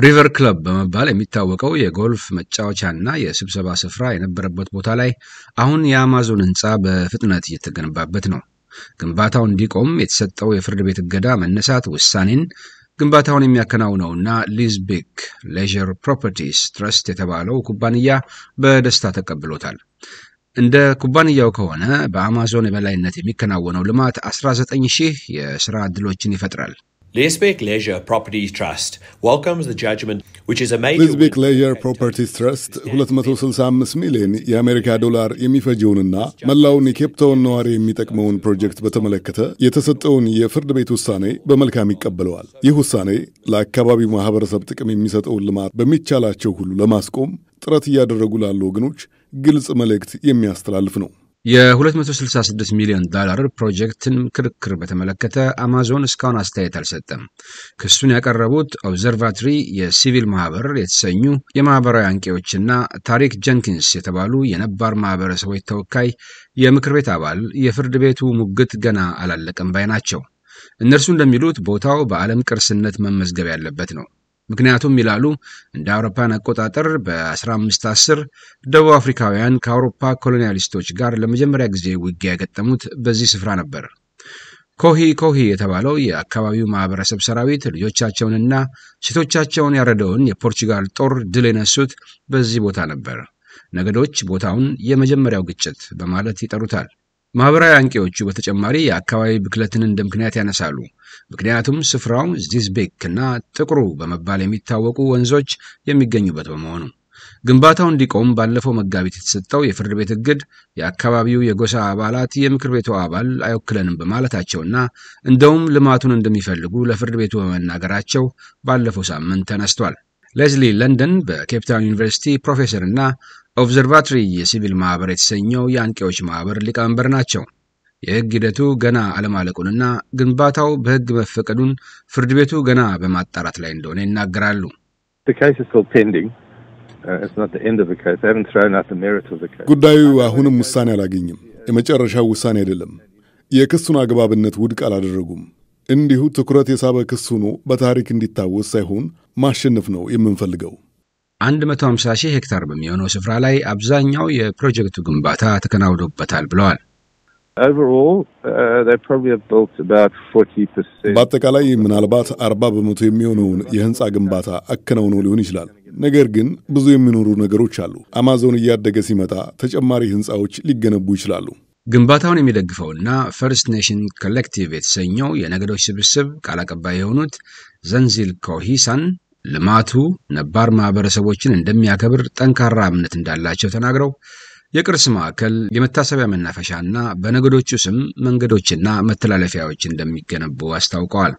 ሪቨር ክለብ በመባል የሚታወቀው የጎልፍ መጫወቻና የስብሰባ ስፍራ የነበረበት ቦታ ላይ አሁን የአማዞን ሕንፃ በፍጥነት እየተገነባበት ነው። ግንባታው እንዲቆም የተሰጠው የፍርድ ቤት እገዳ መነሳት ውሳኔን ግንባታውን የሚያከናውነውና ሊዝቢክ ሌዥር ፕሮፐርቲስ ትረስት የተባለው ኩባንያ በደስታ ተቀብሎታል። እንደ ኩባንያው ከሆነ በአማዞን የበላይነት የሚከናወነው ልማት 19 ሺህ የሥራ ዕድሎችን ይፈጥራል። Liesbeek Leisure Properties Trust welcomes the judgment, which is a major ሊዝቤክ ሌዥር ፕሮፐርቲስ ትረስት 265 ሚሊዮን የአሜሪካ ዶላር የሚፈጀውንና መላውን የኬፕታውን ነዋሪ የሚጠቅመውን ፕሮጀክት በተመለከተ የተሰጠውን የፍርድ ቤት ውሳኔ በመልካም ይቀበለዋል። ይህ ውሳኔ ለአካባቢው ማህበረሰብ ጥቅም የሚሰጠውን ልማት በሚቻላቸው ሁሉ ለማስቆም ጥረት እያደረጉ ላሉ ወገኖች ግልጽ መልእክት የሚያስተላልፍ ነው። የ266 ሚሊዮን ዶላር ፕሮጀክትን ክርክር በተመለከተ አማዞን እስካሁን አስተያየት አልሰጠም። ክሱን ያቀረቡት ኦብዘርቫትሪ የሲቪል ማህበር የተሰኙ የማህበራዊ አንቂዎችና ታሪክ ጀንኪንስ የተባሉ የነባር ማህበረሰቦች ተወካይ የምክር ቤት አባል የፍርድ ቤቱ ሙግት ገና አላለቀም ባይ ናቸው። እነርሱ እንደሚሉት ቦታው በዓለም ቅርስነት መመዝገብ ያለበት ነው። ምክንያቱም ይላሉ እንደ አውሮፓውያን አቆጣጠር በ1510 ደቡብ አፍሪካውያን ከአውሮፓ ኮሎኒያሊስቶች ጋር ለመጀመሪያ ጊዜ ውጊያ የገጠሙት በዚህ ስፍራ ነበር። ኮሂ ኮሂ የተባለው የአካባቢው ማህበረሰብ ሰራዊት ልጆቻቸውንና ሴቶቻቸውን ያረደውን የፖርቹጋል ጦር ድል የነሱት በዚህ ቦታ ነበር። ነገዶች ቦታውን የመጀመሪያው ግጭት በማለት ይጠሩታል። ማህበራዊ አንቂዎቹ በተጨማሪ የአካባቢ ብክለትን እንደ ምክንያት ያነሳሉ። ምክንያቱም ስፍራው ዚዝቤክ እና ጥቁሩ በመባል የሚታወቁ ወንዞች የሚገኙበት በመሆኑ ግንባታው እንዲቆም ባለፈው መጋቢት የተሰጠው የፍርድ ቤት እግድ የአካባቢው የጎሳ አባላት የምክር ቤቱ አባል አይወክለንም በማለታቸውና እንደውም ልማቱን እንደሚፈልጉ ለፍርድ ቤቱ በመናገራቸው ባለፈው ሳምንት ተነስቷል። ሌዝሊ ለንደን በኬፕታውን ዩኒቨርሲቲ ፕሮፌሰር እና ኦብዘርቫቶሪ የሲቪል ማህበር የተሰኘው የአንቂዎች ማህበር ሊቀመንበር ናቸው። የህግ ሂደቱ ገና አለማለቁንና ግንባታው በህግ መፈቀዱን ፍርድ ቤቱ ገና በማጣራት ላይ እንደሆነ ይናገራሉ። ጉዳዩ አሁንም ውሳኔ አላገኝም። የመጨረሻው ውሳኔ አይደለም። የክሱን አግባብነት ውድቅ አላደረጉም። እንዲሁ ትኩረት የሳበ ክስ ሆኖ በታሪክ እንዲታወስ ሳይሆን ማሸነፍ ነው የምንፈልገው። 150 ሺህ ሄክታር በሚሆነው ስፍራ ላይ አብዛኛው የፕሮጀክቱ ግንባታ ተከናውዶበታል ብለዋል። በአጠቃላይ ምናልባት አርባ በመቶ የሚሆነውን የህንፃ ግንባታ አከናውነው ሊሆን ይችላል። ነገር ግን ብዙ የሚኖሩ ነገሮች አሉ። አማዞን እያደገ ሲመጣ ተጨማሪ ህንፃዎች ሊገነቡ ይችላሉ። ግንባታውን የሚደግፈውና ፈርስት ኔሽን ኮሌክቲቭ የተሰኘው የነገዶች ስብስብ ቃል አቀባይ የሆኑት ዘንዚል ኮሂሳን ልማቱ ነባር ማህበረሰቦችን እንደሚያከብር ጠንካራ እምነት እንዳላቸው ተናግረው የቅርስ ማዕከል፣ የመታሰቢያ መናፈሻና በነገዶቹ ስም መንገዶችና መተላለፊያዎች እንደሚገነቡ አስታውቀዋል።